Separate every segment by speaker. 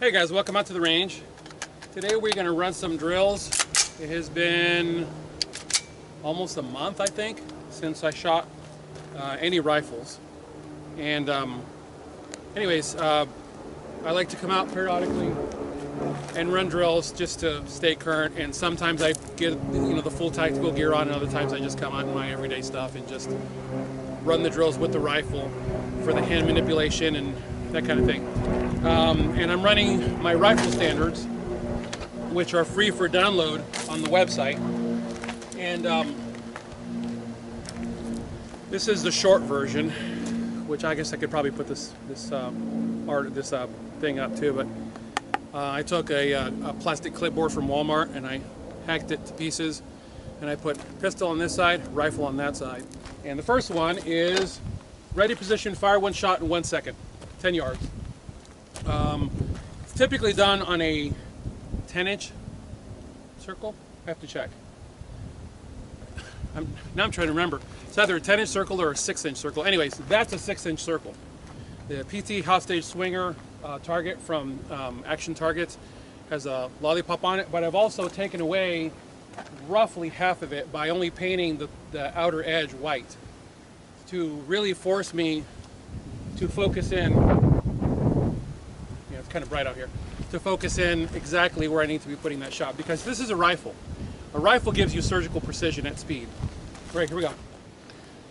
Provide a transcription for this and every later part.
Speaker 1: Hey guys, welcome out to the range. Today we're going to run some drills. It has been almost a month, I think, since I shot uh, any rifles. And um, anyways, uh, I like to come out periodically and run drills just to stay current. And sometimes I get you know the full tactical gear on, and other times I just come out in my everyday stuff and just run the drills with the rifle for the hand manipulation and that kind of thing. Um, and I'm running my rifle standards, which are free for download on the website. And um, this is the short version, which I guess I could probably put this this um, art this uh, thing up too. But uh, I took a, uh, a plastic clipboard from Walmart and I hacked it to pieces, and I put pistol on this side, rifle on that side. And the first one is ready position, fire one shot in one second, 10 yards. Um, it's typically done on a 10 inch circle. I have to check. I'm, now I'm trying to remember. It's either a 10 inch circle or a 6 inch circle. Anyways, that's a 6 inch circle. The PT Hostage Swinger uh, target from um, Action Targets has a lollipop on it, but I've also taken away roughly half of it by only painting the, the outer edge white to really force me to focus in, kind of bright out here, to focus in exactly where I need to be putting that shot because this is a rifle. A rifle gives you surgical precision at speed. Right, here we go.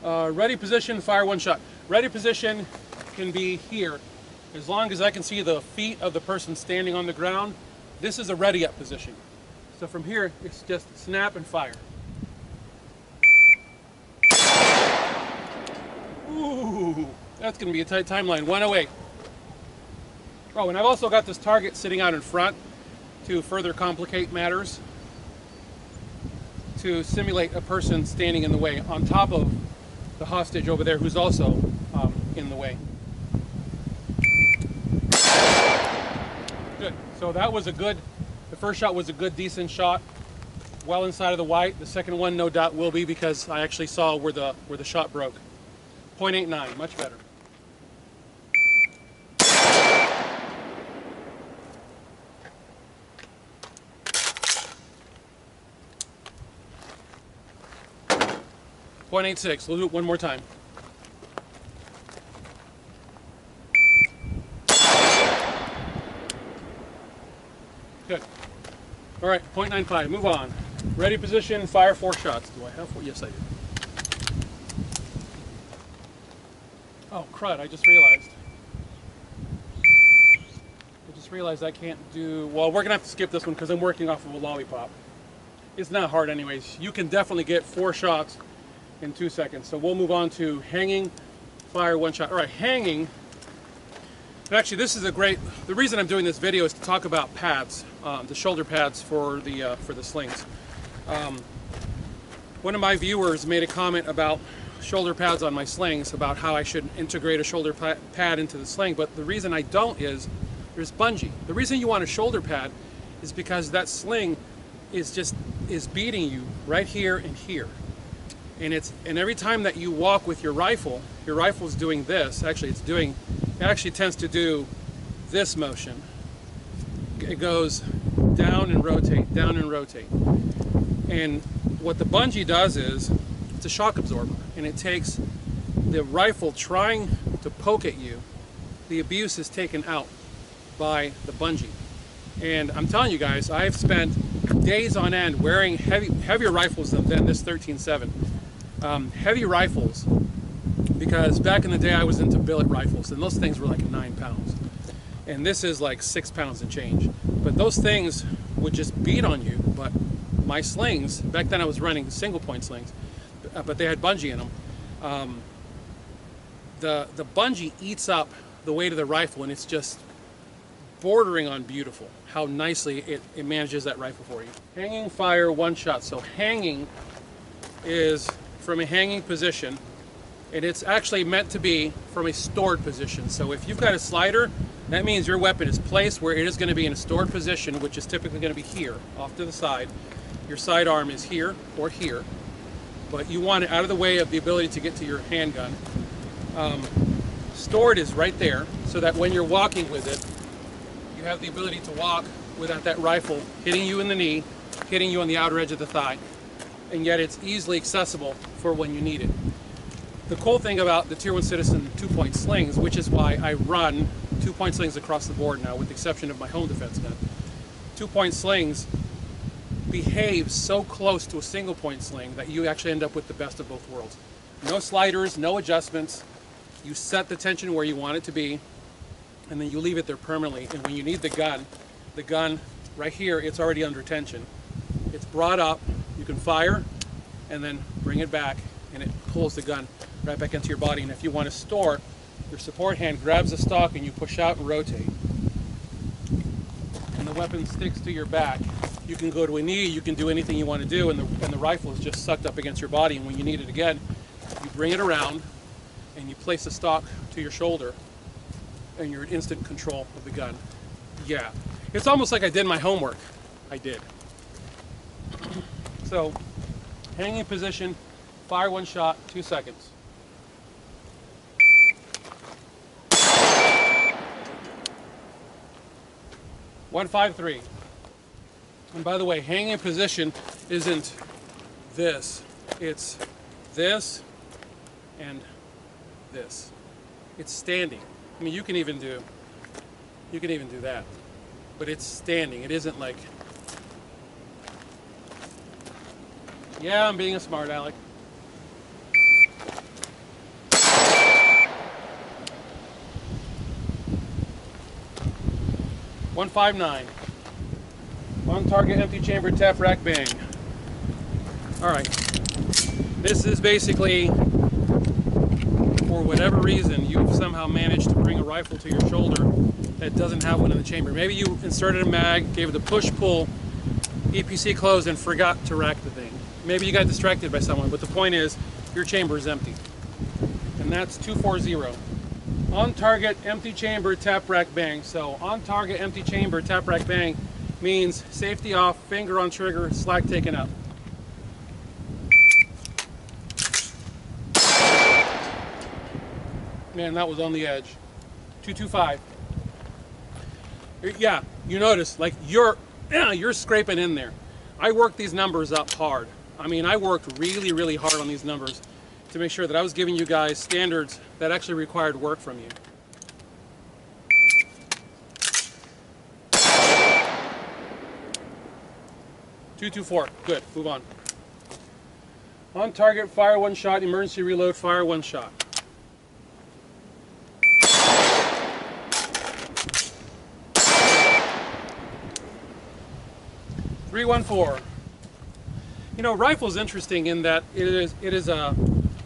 Speaker 1: Uh, ready position, fire one shot. Ready position can be here. As long as I can see the feet of the person standing on the ground, this is a ready up position. So from here, it's just snap and fire. Ooh, that's going to be a tight timeline. 108. Oh, and I've also got this target sitting out in front to further complicate matters, to simulate a person standing in the way on top of the hostage over there who's also um, in the way. Good. So that was a good the first shot was a good, decent shot, well inside of the white. The second one, no doubt, will be because I actually saw where the where the shot broke. 0.89, much better. Point eight six. We'll do it one more time. Good. All right, 0.95, move on. Ready position, fire four shots. Do I have four? Yes, I do. Oh, crud, I just realized. I just realized I can't do, well, we're gonna have to skip this one because I'm working off of a lollipop. It's not hard anyways. You can definitely get four shots in two seconds. So we'll move on to hanging, fire one shot. All right, hanging and actually, this is a great. The reason I'm doing this video is to talk about pads, um, the shoulder pads for the uh, for the slings. Um, one of my viewers made a comment about shoulder pads on my slings, about how I should integrate a shoulder pad into the sling. But the reason I don't is there's bungee. The reason you want a shoulder pad is because that sling is just is beating you right here and here. And it's and every time that you walk with your rifle, your rifle is doing this. Actually, it's doing it actually tends to do this motion. It goes down and rotate, down and rotate. And what the bungee does is, it's a shock absorber, and it takes the rifle trying to poke at you, the abuse is taken out by the bungee. And I'm telling you guys, I've spent days on end wearing heavy, heavier rifles than, than this 13.7. Um, heavy rifles because back in the day I was into billet rifles and those things were like nine pounds. And this is like six pounds and change. But those things would just beat on you but my slings back then I was running single point slings but they had bungee in them um, the the bungee eats up the weight of the rifle and it's just bordering on beautiful how nicely it, it manages that rifle for you. Hanging fire one shot. So hanging is from a hanging position and it's actually meant to be from a stored position. So if you've got a slider, that means your weapon is placed where it is going to be in a stored position, which is typically going to be here, off to the side. Your sidearm is here or here, but you want it out of the way of the ability to get to your handgun. Um, stored is right there, so that when you're walking with it, you have the ability to walk without that rifle hitting you in the knee, hitting you on the outer edge of the thigh. And yet it's easily accessible for when you need it. The cool thing about the Tier 1 Citizen two-point slings, which is why I run two-point slings across the board now, with the exception of my home defense gun, two-point slings behave so close to a single-point sling that you actually end up with the best of both worlds. No sliders, no adjustments. You set the tension where you want it to be, and then you leave it there permanently. And when you need the gun, the gun right here, it's already under tension. It's brought up, can fire, and then bring it back, and it pulls the gun right back into your body. And if you want to store, your support hand grabs the stock and you push out and rotate. And the weapon sticks to your back. You can go to a knee, you can do anything you want to do, and the, and the rifle is just sucked up against your body. And when you need it again, you bring it around and you place the stock to your shoulder and you're in instant control of the gun. Yeah, it's almost like I did my homework. I did. So, hanging position, fire one shot, two seconds. One five three. And by the way, hanging position isn't this. It's this and this. It's standing. I mean, you can even do, you can even do that. But it's standing. It isn't like, yeah, I'm being a smart aleck. One five nine. On target empty chamber tap rack bang. All right. This is basically, for whatever reason, you've somehow managed to bring a rifle to your shoulder that doesn't have one in the chamber. Maybe you inserted a mag, gave it a push-pull, EPC closed, and forgot to rack the. Maybe you got distracted by someone, but the point is, your chamber is empty. And that's 240. On target, empty chamber, tap rack bang. So on target, empty chamber, tap rack bang means safety off, finger on trigger, slack taken up. Man, that was on the edge. 225. Yeah, you notice, like you're, you're scraping in there. I work these numbers up hard. I mean, I worked really, really hard on these numbers to make sure that I was giving you guys standards that actually required work from you. Two, two, four. Good. Move on. On target, fire one shot. Emergency reload, fire one shot. Three, one, four. You know, rifle is interesting in that it is it is a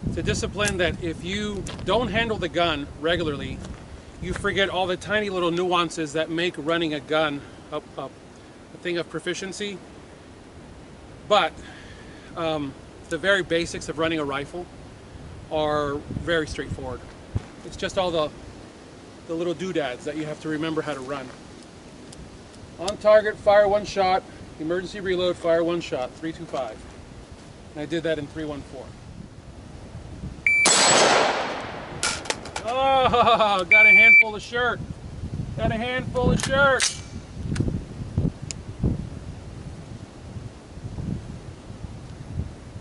Speaker 1: it's a discipline that if you don't handle the gun regularly, you forget all the tiny little nuances that make running a gun a, a, a thing of proficiency. But um, the very basics of running a rifle are very straightforward. It's just all the, the little doodads that you have to remember how to run. On target, fire one shot. Emergency reload, fire one shot. 325. And I did that in 314. Oh, got a handful of shirt. Got a handful of shirt.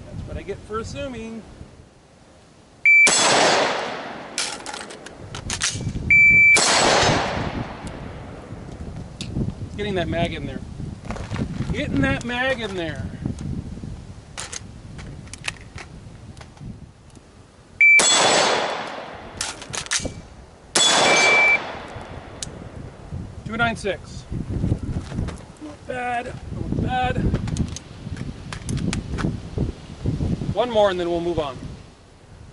Speaker 1: That's what I get for assuming. Getting that mag in there. Getting that mag in there. Two nine six. Not bad. Not bad. One more and then we'll move on.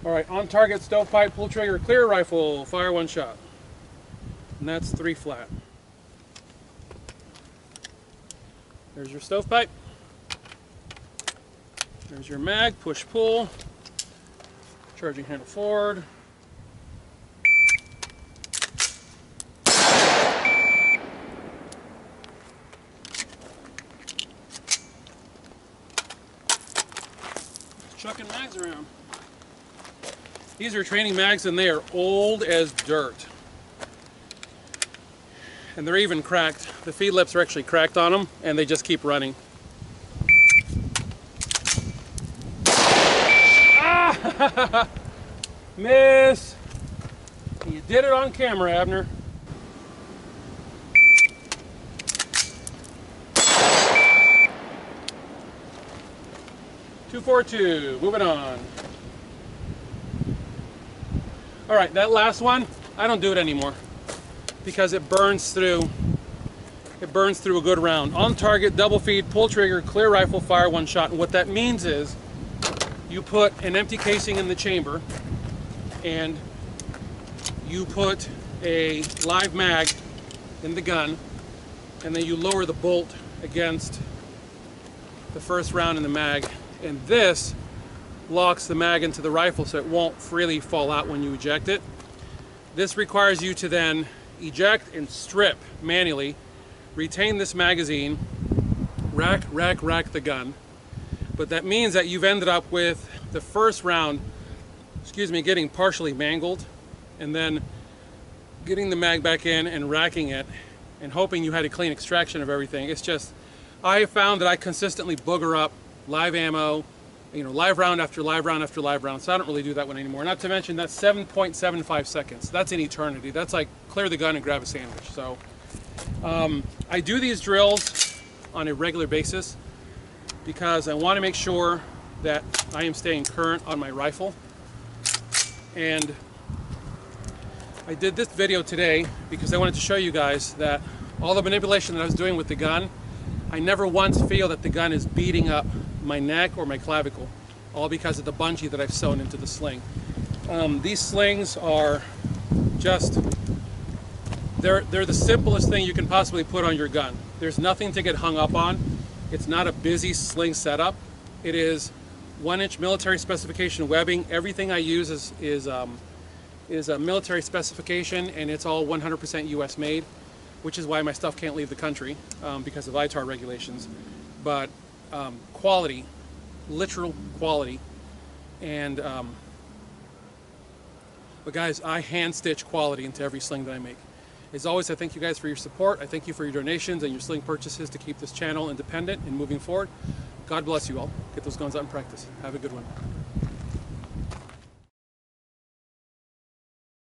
Speaker 1: All right, on target, stovepipe, pull trigger, clear rifle, fire one shot. And that's three flat. There's your stovepipe. There's your mag, push pull. Charging handle forward. Chucking mags around. These are training mags and they are old as dirt. And they're even cracked. The feed lips are actually cracked on them and they just keep running. Ah! Miss! You did it on camera, Abner. Two four two. Moving on. All right, that last one, I don't do it anymore because it burns through. It burns through a good round. On target, double feed, pull trigger, clear rifle, fire one shot. And what that means is you put an empty casing in the chamber and you put a live mag in the gun and then you lower the bolt against the first round in the mag and this locks the mag into the rifle so it won't freely fall out when you eject it. This requires you to then eject and strip manually, retain this magazine, rack, rack, rack the gun. But that means that you've ended up with the first round, excuse me, getting partially mangled and then getting the mag back in and racking it and hoping you had a clean extraction of everything. It's just, I have found that I consistently booger up live ammo, you know, live round after live round after live round. So I don't really do that one anymore. Not to mention that's 7.75 seconds. That's an eternity. That's like clear the gun and grab a sandwich. So um, I do these drills on a regular basis because I want to make sure that I am staying current on my rifle. And I did this video today because I wanted to show you guys that all the manipulation that I was doing with the gun, I never once feel that the gun is beating up my neck or my clavicle, all because of the bungee that I've sewn into the sling. Um, these slings are just, they're, they're the simplest thing you can possibly put on your gun. There's nothing to get hung up on. It's not a busy sling setup. It is one inch military specification webbing. Everything I use is, is, um, is a military specification and it's all 100% US made, which is why my stuff can't leave the country um, because of ITAR regulations. But um, quality, literal quality. And, um, but guys, I hand stitch quality into every sling that I make. As always, I thank you guys for your support. I thank you for your donations and your sling purchases to keep this channel independent and moving forward. God bless you all. Get those guns out and practice. Have a good one.